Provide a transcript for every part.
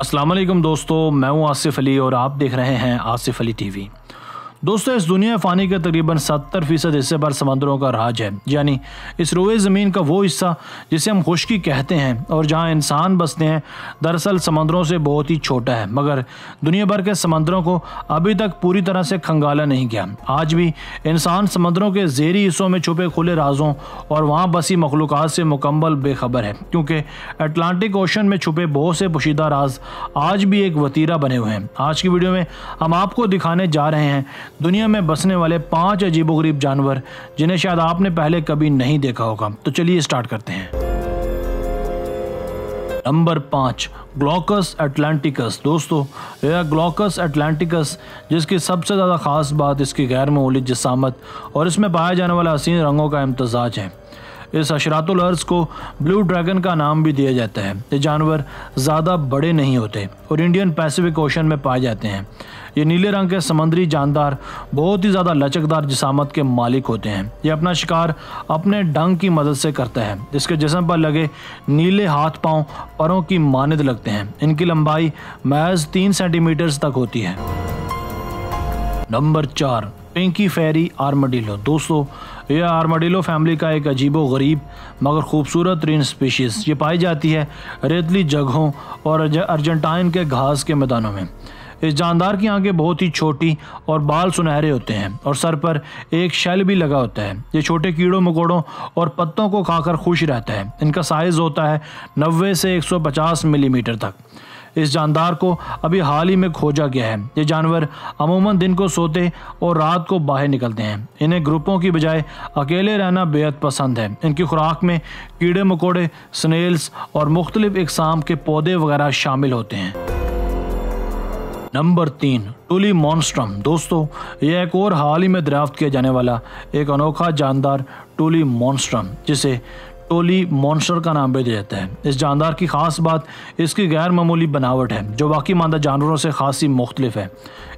السلام علیکم دوستو، میں ہوں آصف علی اور آپ دیکھ رہے ہیں آصف علی ٹی وی۔ دوستو، اس دنیا فانی کے تقریباً ستر فیصد حصے پر سمندروں کا راج ہے۔ یعنی اس روئے زمین کا وہ حصہ جسے ہم خشکی کہتے ہیں اور جہاں انسان بستے ہیں، دراصل سمندروں سے بہت ہی چھوٹا ہے۔ مگر دنیا بھر کے سمندروں کو ابھی تک پوری طرح سے کھنگالا نہیں کیا آج بھی انسان سمندروں کے زیری حصوں میں چھپے کھلے رازوں اور وہاں بسی مخلوقات سے مکمل بے خبر ہے۔ کیونکہ اٹلانٹک اوشن میں چھپے بہت سے پوشیدہ راز آج بھی ایک وطیرہ بنے ہوئے ہیں۔ آج کی ویڈیو میں ہم آپ کو دکھانے جا رہے ہیں دنیا میں بسنے والے پانچ عجیب و غریب جانور جنہیں شاید آپ نے پہلے کبھی نہیں دیکھا ہوگا۔ تو چلیے سٹارٹ کرتے ہیں۔ نمبر پانچ گلوکس اٹلانٹکس دوستو، یہ گلوکس اٹلانٹکس جس کی سب سے زیادہ خاص بات اس کی غیر معمولی جسامت اور اس میں پائے جانے والا حسین رنگوں کا امتزاج ہے۔ اس اشرات الارض کو بلو ڈریگن کا نام بھی دیا جاتا ہے۔ یہ جانور زیادہ بڑے نہیں ہوتے اور انڈین پیسیفک اوشن میں پائے جاتے ہیں۔ یہ نیلے رنگ کے سمندری جاندار بہت ہی زیادہ لچکدار جسامت کے مالک ہوتے ہیں۔ یہ اپنا شکار اپنے ڈنگ کی مدد سے کرتا ہے، جس کے جسم پر لگے نیلے ہاتھ پاؤں پروں کی ماند لگتے ہیں۔ ان کی لمبائی محض تین سینٹی میٹرز تک ہوتی ہے۔ نمبر چار پینکی فیری آرمڈیلو۔ دوستو، یہ آرمڈیلو فیملی کا ایک عجیب و غریب مگر خوبصورت ترین سپیشیز۔ یہ پائی جاتی ہے ریتلی جگہوں اور ارجنٹائن کے گھاس کے میدانوں میں۔ اس جاندار کی آنکھیں بہت ہی چھوٹی اور بال سنہرے ہوتے ہیں اور سر پر ایک شیل بھی لگا ہوتا ہے۔ یہ چھوٹے کیڑوں، مکوڑوں اور پتوں کو کھا کر خوش رہتا ہے۔ ان کا سائز ہوتا ہے نوے سے ایک سو پچاس ملی میٹر تک۔ اس جاندار کو ابھی حال ہی میں کھوجا گیا ہے۔ یہ جانور عموماً دن کو سوتے اور رات کو باہر نکلتے ہیں۔ انہیں گروپوں کی بجائے اکیلے رہنا بےحد پسند ہے۔ ان کی خوراک میں کیڑے، مکوڑے، سنیلز اور مختلف اقسام کے پودے وغیرہ شامل ہوتے ہیں۔ نمبر تین، ٹولی مونسٹرم۔ دوستو، یہ ایک اور حال ہی میں دریافت کیا جانے والا ایک انوکھا جاندار ٹولی مونسٹرم، جسے ٹولی مونسٹر کا نام بھی دیا جاتا ہے اس جاندار کی خاص بات اس کی غیر معمولی بناوٹ ہے، جو باقی ماندہ جانوروں سے خاصی مختلف ہے۔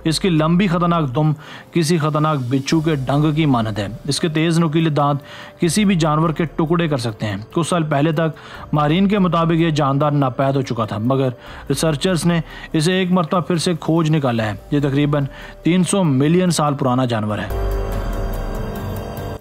اس کی لمبی خطرناک دم کسی خطرناک بچو کے ڈنگ کی مانت ہے۔ اس کے تیز نکیلے دانت کسی بھی جانور کے ٹکڑے کر سکتے ہیں۔ کچھ سال پہلے تک مارین کے مطابق یہ جاندار ناپید ہو چکا تھا، مگر ریسرچرز نے اسے ایک مرتبہ پھر سے کھوج نکالا ہے، یہ تقریباً تین سو ملین سال پرانا جانور ہے۔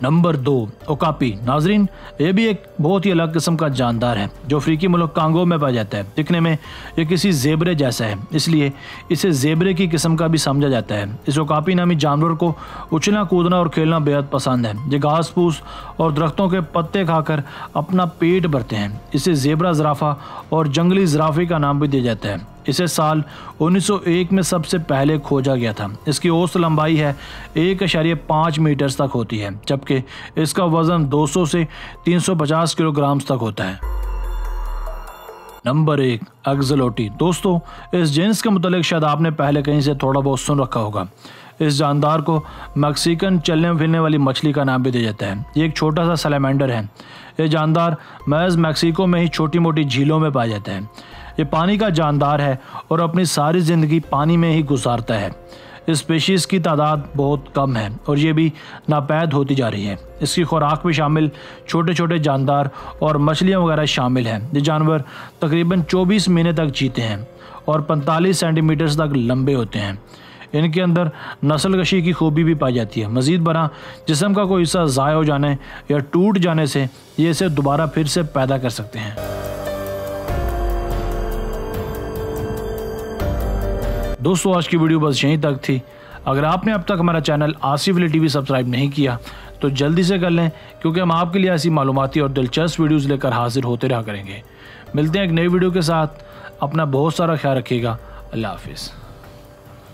نمبر دو، اوکاپی۔ ناظرین، یہ بھی ایک بہت ہی الگ قسم کا جاندار ہے، جو افریقی ملک کانگو میں پایا جاتا ہے۔ دکھنے میں یہ کسی زیبرے جیسا ہے، اس لیے اسے زیبرے کی قسم کا بھی سمجھا جاتا ہے۔ اس اوکاپی نامی جانور کو اچھنا، کودنا اور کھیلنا بےحد پسند ہے۔ یہ گھاس پھوس اور درختوں کے پتے کھا کر اپنا پیٹ بھرتے ہیں۔ اسے زیبرا زرافہ اور جنگلی زرافی کا نام بھی دیا جاتا ہے۔ اسے سال انیس سو ایک میں سب سے پہلے کھوجا گیا تھا۔ اس کی اوسط لمبائی ہے ایک اشاریہ پانچ میٹرز تک ہوتی ہے، جبکہ اس کا وزن دو سو سے تین سو پچاس کلو گرامز تک ہوتا ہے۔ نمبر ایک، اگزلوٹی۔ دوستو، اس جنس کے متعلق شاید آپ نے پہلے کہیں سے تھوڑا بہت سن رکھا ہوگا۔ اس جاندار کو میکسیکن چلنے پھرنے والی مچھلی کا نام بھی دیا جاتا ہے۔ یہ ایک چھوٹا سا سلیمینڈر ہے۔ یہ جاندار محض میکسیکو میں ہی چھوٹی موٹی جھیلوں میں پایا جاتا ہے۔ یہ پانی کا جاندار ہے اور اپنی ساری زندگی پانی میں ہی گزارتا ہے۔ اس اسپیشیز کی تعداد بہت کم ہے اور یہ بھی ناپید ہوتی جا رہی ہے۔ اس کی خوراک بھی شامل چھوٹے چھوٹے جاندار اور مچھلیاں وغیرہ شامل ہیں۔ یہ جانور تقریباً چوبیس مہینے تک جیتے ہیں اور پنتالیس سینٹی میٹرز تک لمبے ہوتے ہیں۔ ان کے اندر نسل کشی کی خوبی بھی پائی جاتی ہے۔ مزید برآں جسم کا کوئی حصہ ضائع ہو جانے یا ٹوٹ جانے سے یہ اسے دوبارہ پھر سے پیدا کر سکتے ہیں۔ دوستو، آج کی ویڈیو بس یہیں تک تھی۔ اگر آپ نے اب تک ہمارا channel Asif Ali T V subscribe نہیں کیا، تو جلدی سے کر لیں، کیونکہ ہم آپ کے لیے ایسی معلوماتی اور دلچسپ ویڈیوز لے کر حاضر ہوتے رہا کریں گے۔ ملتے ہیں ایک نئی ویڈیو کے ساتھ۔ اپنا بہت سارا خیال رکھیے گا۔ اللہ حافظ۔